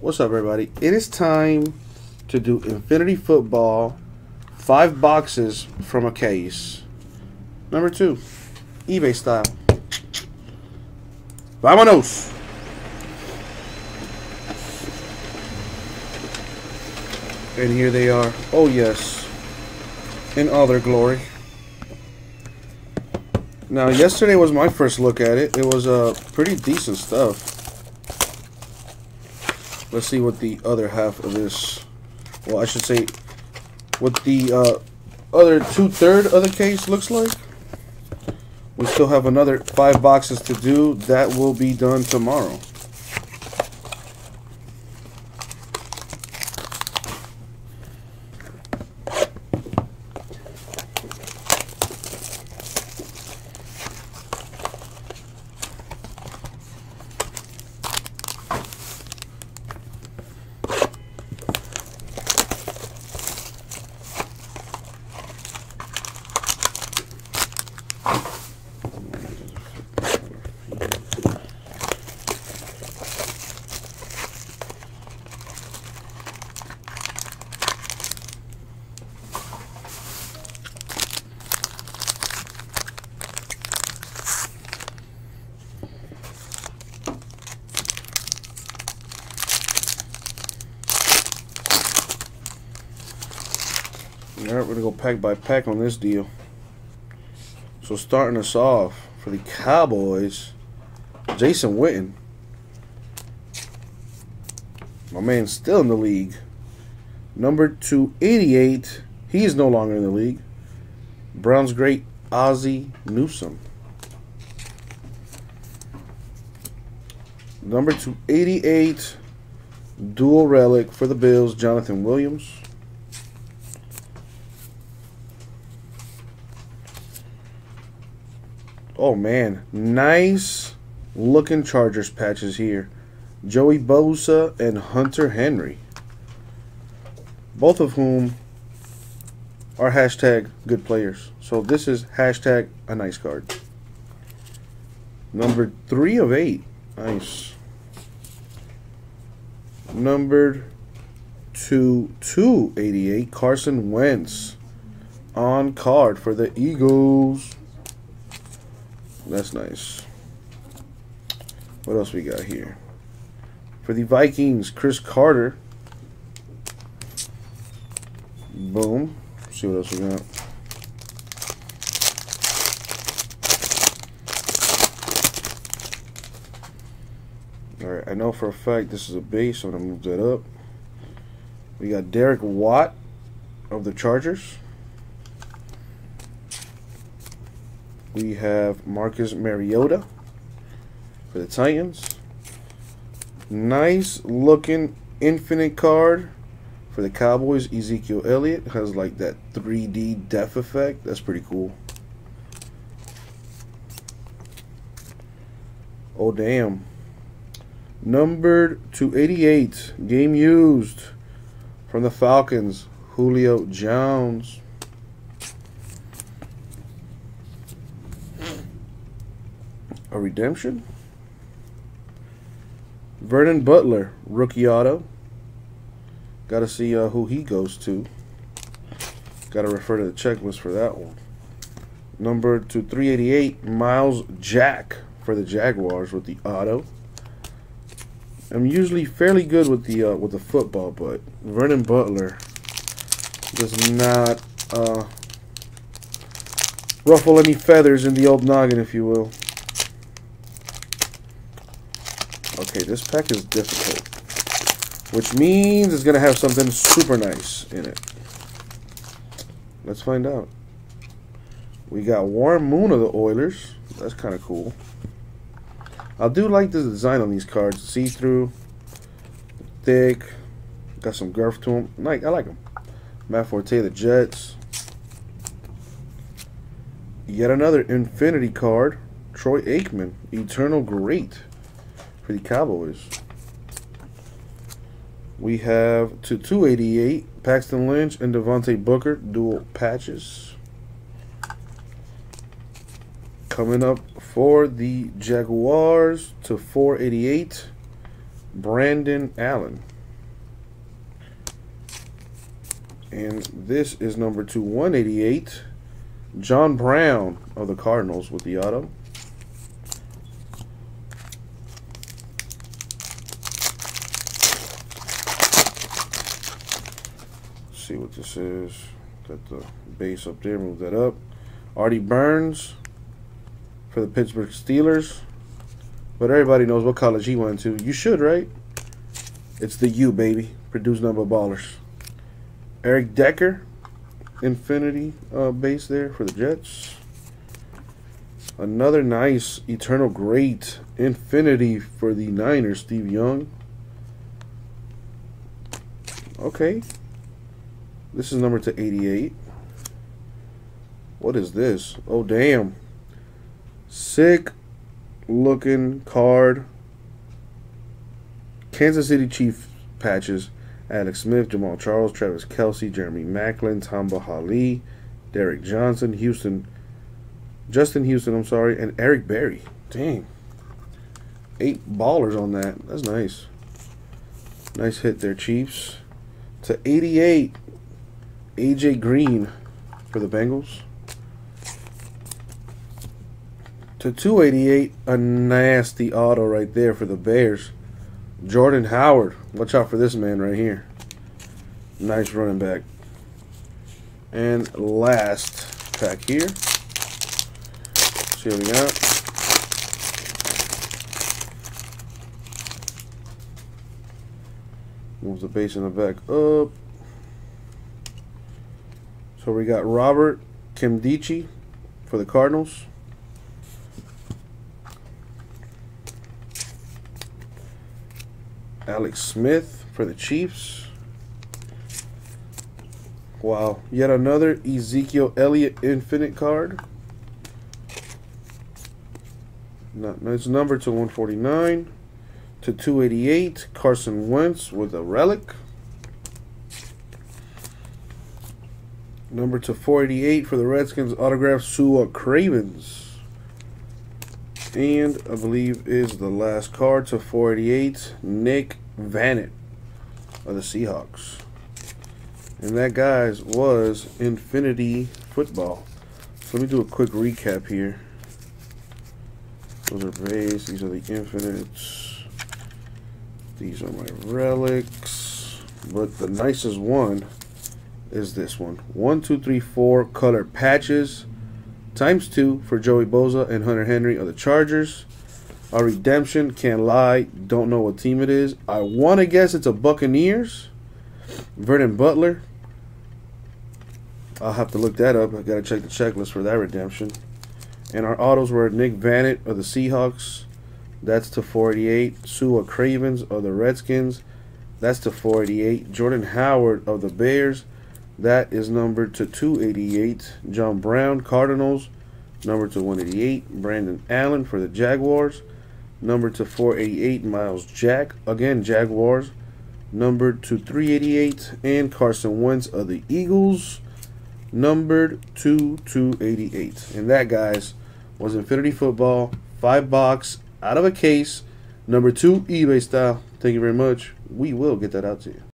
What's up, everybody? It is time to do Infinity Football, five boxes from a case. Number two, eBay style. Vámonos! And here they are. Oh, yes. In all their glory. Now, yesterday was my first look at it. It was uh, pretty decent stuff. Let's see what the other half of this, well, I should say, what the uh, other two-third of the case looks like. We still have another five boxes to do. That will be done tomorrow. We're gonna go pack by pack on this deal. So starting us off for the Cowboys, Jason Witten. My man's still in the league. Number 288, he is no longer in the league. Browns great Ozzie Newsome. Number 288, dual relic for the Bills, Jonathan Williams. Oh man, nice looking Chargers patches here. Joey Bosa and Hunter Henry. Both of whom are hashtag good players. So this is hashtag a nice card. Number three of eight. Nice. Numbered to 288, Carson Wentz on card for the Eagles. That's nice. What else we got here? For the Vikings, Cris Carter. Boom. see what else we got. Alright, I know for a fact this is a base, I'm going to move that up. We got Derek Watt of the Chargers. We have Marcus Mariota for the Titans. Nice looking infinite card for the Cowboys. Ezekiel Elliott has like that 3D depth effect. That's pretty cool. Oh, damn. Numbered 288. Game used from the Falcons. Julio Jones. A redemption. Vernon Butler, rookie auto. Got to see uh, who he goes to. Got to refer to the checklist for that one. Number to 388, Myles Jack for the Jaguars with the auto. I'm usually fairly good with the uh, with the football, but Vernon Butler does not uh, ruffle any feathers in the old noggin, if you will. Okay, this pack is difficult. Which means it's going to have something super nice in it. Let's find out. We got Warren Moon of the Oilers. That's kind of cool. I do like the design on these cards. See-through, thick, got some girth to them. Like I like them. Matt Forte, the Jets. Yet another Infinity card. Troy Aikman, Eternal Great for the Cowboys. We have to 288, Paxton Lynch and Devontae Booker, dual patches. Coming up for the Jaguars to 488, Brandon Allen. And this is number two, 188. John Brown of the Cardinals with the auto. See what this is. Got the base up there, move that up. Artie Burns for the Pittsburgh Steelers. But everybody knows what college he went to. You should, right? It's the U, baby. Produce number ballers. Eric Decker, Infinity uh, base there for the Jets. Another nice Eternal Great Infinity for the Niners, Steve Young. Okay. This is number to 88. What is this? Oh, damn. Sick looking card. Kansas City Chiefs patches. Alex Smith, Jamaal Charles, Travis Kelce, Jeremy Maclin, Tamba Hali, Derrick Johnson, Houston, Justin Houston, I'm sorry, and Eric Berry. Dang. Eight ballers on that. That's nice. Nice hit there, Chiefs. To 88, AJ Green for the Bengals. To 288, a nasty auto right there for the Bears. Jordan Howard. Watch out for this man right here. Nice running back. And last pack here. see what we got. Move the base in the back up. So we got Robert Nkemdiche for the Cardinals. Alex Smith for the Chiefs. Wow. Yet another Ezekiel Elliott Infinite card. Not, it's number to 149 to 288. Carson Wentz with a relic. Number to 488 for the Redskins autograph Sua Cravens. And I believe is the last card to 488, Nick Vannett of the Seahawks. And that, guys, was Infinity Football. So let me do a quick recap here. Those are base. These are the Infinites. These are my relics. But the nicest one is this one. One, two, three, four color patches times two for Joey Bosa and Hunter Henry of the Chargers. Our redemption, can't lie, don't know what team it is. I want to guess it's a Buccaneers. Vernon Butler. I'll have to look that up. I got to check the checklist for that redemption. And our autos were Nick Vannett of the Seahawks. That's to 488. Sua Cravens of the Redskins. That's to 48. Jordan Howard of the Bears. That is numbered to 288. John Brown, Cardinals. Number to 188. Brandon Allen for the Jaguars. Number to 488. Myles Jack. Again, Jaguars. Numbered to 388. And Carson Wentz of the Eagles. Numbered to 288. And that, guys, was Infinity Football. Five box out of a case. Number two, eBay style. Thank you very much. We will get that out to you.